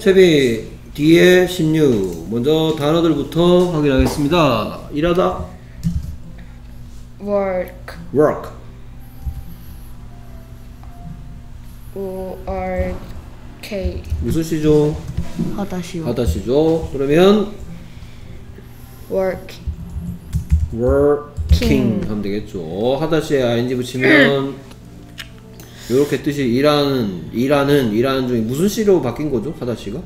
채비 뒤에 16 먼저 단어들부터 확인하겠습니다. 일하다. Work. Work. Work 무슨 시죠? 하다시요. 하다시죠. 그러면 work. Working 하면 되겠죠. 하다시에 ing 붙이면 이렇게 뜻이 일하는 일하는 일하는 중에 무슨 시로 바뀐 거죠 하다시가?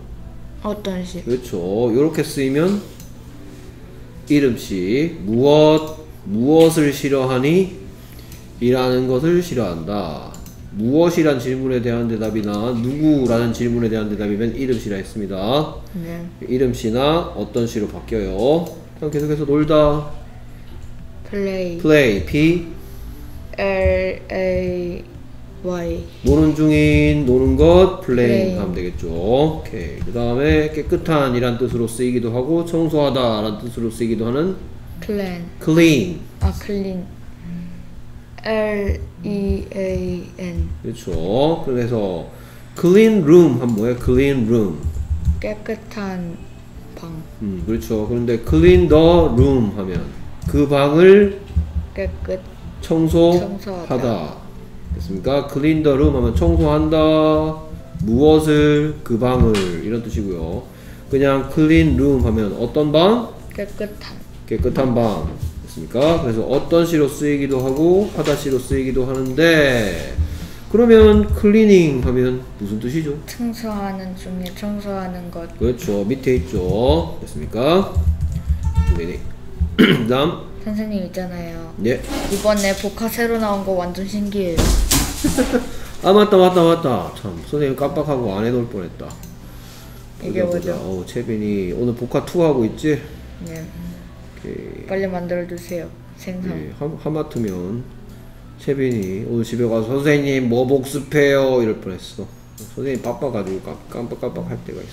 어떤 시 그렇죠. 이렇게 쓰이면 이름시 무엇 무엇을 싫어하니 이라는 것을 싫어한다. 무엇이란 질문에 대한 대답이나 누구라는 질문에 대한 대답이면 이름시라 했습니다. 네 이름시나 어떤 시로 바뀌어요. 그럼 계속해서 놀다 play play p L A Y 노는 중인 노는 것 playing playing. 하면 되겠죠. 오케이. 그 다음에 깨끗한 이란 뜻으로 쓰이기도 하고 청소하다 라는 뜻으로 쓰이기도 하는 clean clean 아 clean L E A N 그렇죠. 그래서 clean room 하면 뭐예요? clean room. 깨끗한 방 음, 그렇죠. 그런데 clean the room 하면 그 방을 깨끗 청소하다. 청소하다. 됐습니까? clean the room 하면 청소한다. 무엇을 그 방을 이런 뜻이고요. 그냥 clean room 하면 어떤 방? 깨끗한 깨끗한 방. 됐습니까? 그래서 어떤 씨로 쓰이기도 하고 하다 씨로 쓰이기도 하는데 그러면 cleaning 하면 무슨 뜻이죠? 청소하는 중에 청소하는 것 그렇죠. 밑에 있죠. 됐습니까? 네네. 그 다음, 선생님 있잖아요 예. 이번에 복화 새로 나온 거 완전 신기해요 아, 맞다, 맞다, 맞다. 참, 선생님 깜빡하고 안 해놓을 뻔했다. 이게 보자. 뭐죠? 어우, 채빈이 오늘 복화2 하고 있지? 네 오케이. 빨리 만들어주세요 생선 예, 하, 하마터면 채빈이 오늘 집에 가서 선생님 뭐 복습해요? 이럴 뻔했어. 선생님 바빠가지고 깜- 깜빡깜빡 할 때가 있어.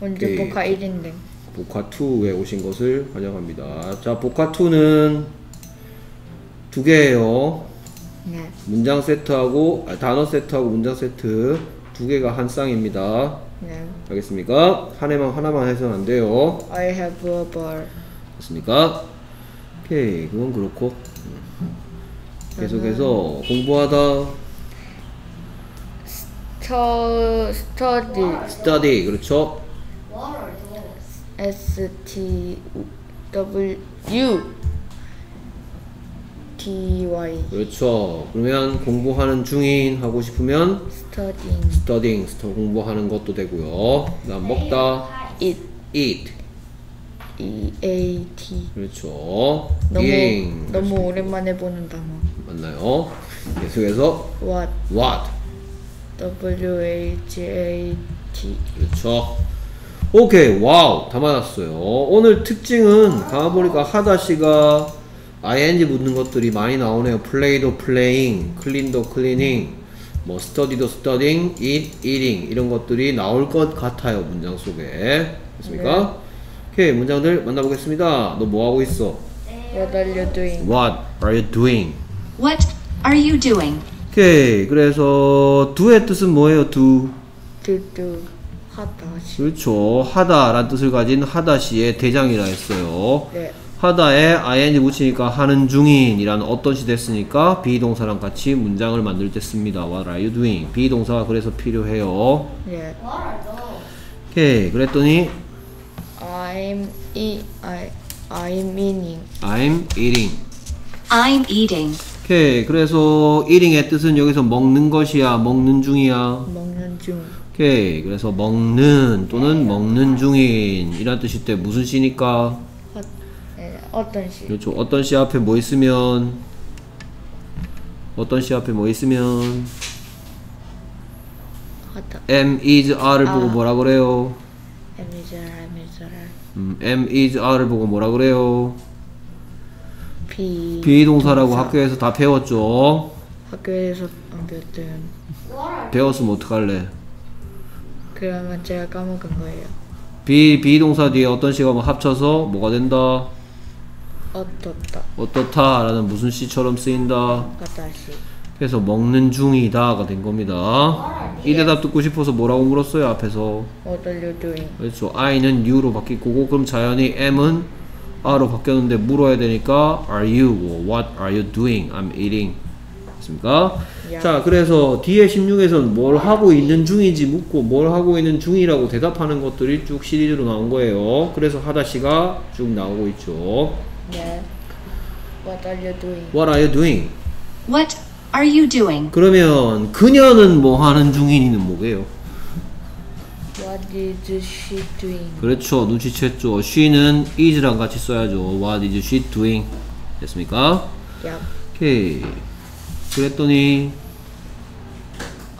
언제 오케이. 복화 1인데 복화2에 오신 것을 환영합니다. 자, 복화2는 두 개예요. 네 문장 세트하고 아, 단어 세트하고 문장 세트 두 개가 한 쌍입니다. 네. 알겠습니까? 한 해만 하나만 해서는 안 돼요. I have a ball 됐습니까? 오케이, 그건 그렇고 음. 계속해서 공부하다 저 study study 그렇죠? S T W U T Y. 그렇죠. 그러면 공부하는 중인 하고 싶으면 studying. studying 스터 공부하는 것도 되고요. 그다음 먹다. It eat. E A T. 그렇죠. 너무 eating. 너무 오랜만에 보는 단어. 맞나요? 계속해서 what? What? W H A T. 그렇죠. 오케이 와우 다 맞았어요. 오늘 특징은 가보니까 하다시가 ing 붙는 것들이 많이 나오네요. play도 playing, clean도 cleaning, 뭐 study도 studying, eat, eating 이런 것들이 나올 것 같아요 문장 속에 됐습니까? 오케이 문장들 만나보겠습니다. 너 뭐 하고 있어? What are you doing? What are you doing? What are you doing? 오케이 그래서 do의 뜻은 뭐예요? do To do 하다 그렇죠. 하다라는 뜻을 가진 하다시의 대장이라 했어요. 네 하다에 ing 붙이니까 하는 중인이라는 어떤 시 됐으니까 비동사랑 같이 문장을 만들 때 씁니다. What are you doing? 비동사가 그래서 필요해요. 네 오케이. 그랬더니 I'm e I I'm eating I'm eating. I'm eating. 오케이. 그래서 eating의 뜻은 여기서 먹는 것이야, 먹는 중이야. 먹는 중 오케이. 그래서 먹는 또는 먹는 중인 이란 뜻일 때 무슨 시니까 어, 네, 어떤 시 그렇죠. 어떤 시 앞에 뭐 있으면 어떤 시 앞에 뭐 있으면 하다 am is 보고 아. 뭐라 그래요? 에미절 에미절 음, am is are를 보고 뭐라 그래요? 비 비동사라고 동사. 학교에서 다 배웠죠. 학교에서 안 배웠대요 배웠으면 어떡할래? 그러면 제가 까먹은 거예요 비 비동사 뒤에 어떤 시가 뭐 합쳐서 뭐가 된다? 어떻다 어떻다라는 무슨 시처럼 쓰인다? 하다시 그래서 먹는 중이다가 된 겁니다. 이 대답 듣고 싶어서 뭐라고 물었어요 앞에서? What are you doing? 그렇죠. I는 you로 바뀔 거고 그럼 자연히 M은 R로 바뀌었는데 물어야 되니까 Are you? What are you doing? I'm eating. 됐습니까? 야. 자 그래서 뒤에 16에서는 뭘 하고 있는 중인지 묻고 뭘 하고 있는 중이라고 대답하는 것들이 쭉 시리즈로 나온 거예요. 그래서 하다시가 쭉 나오고 있죠. 네. What are you doing? What are you doing? What are you doing? 그러면 그녀는 뭐 하는 중이니는 뭐게요? What is she doing? 그렇죠. 눈치챘죠. she는 is랑 같이 써야죠. What is she doing? 됐습니까? Yep. 오케이. 그랬더니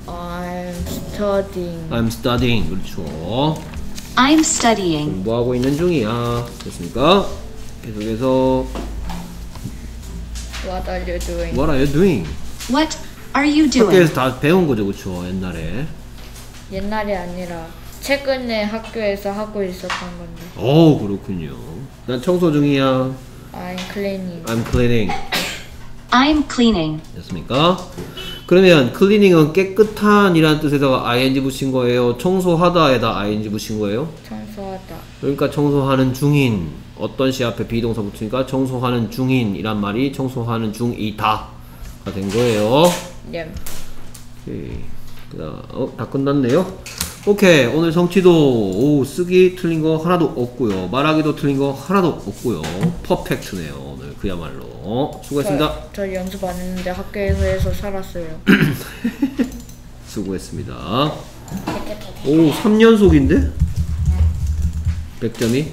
I'm studying. I'm studying. 그렇죠. I'm studying. 공부하고 있는 중이야. 됐습니까? 계속해서 What are you doing? What are you doing? What are you doing? 학교에서 다 배운 거죠. 그렇죠. 옛날에. 옛날이 아니라 최근에 학교에서 하고 있었던 건데. 오 그렇군요. 난 청소 중이야. I'm cleaning. I'm cleaning. I'm cleaning. 됐습니까? 그러면 cleaning은 깨끗한 이라는 뜻에다가 ing 붙인 거예요. 청소하다에다 ing 붙인 거예요. 청소하다. 그러니까 청소하는 중인 어떤 시 앞에 비동사 붙으니까 청소하는 중인 이란 말이 청소하는 중이다 가 된 거예요. 오케이. 그다음 어, 다 끝났네요. 오케이 오늘 성취도 오, 쓰기 틀린 거 하나도 없고요. 말하기도 틀린 거 하나도 없고요. 퍼펙트네요 그야말로 수고했습니다. 저, 저 연습 안 했는데 학교에서 해서 살았어요. 수고했습니다. 오 3연속인데? 100점이?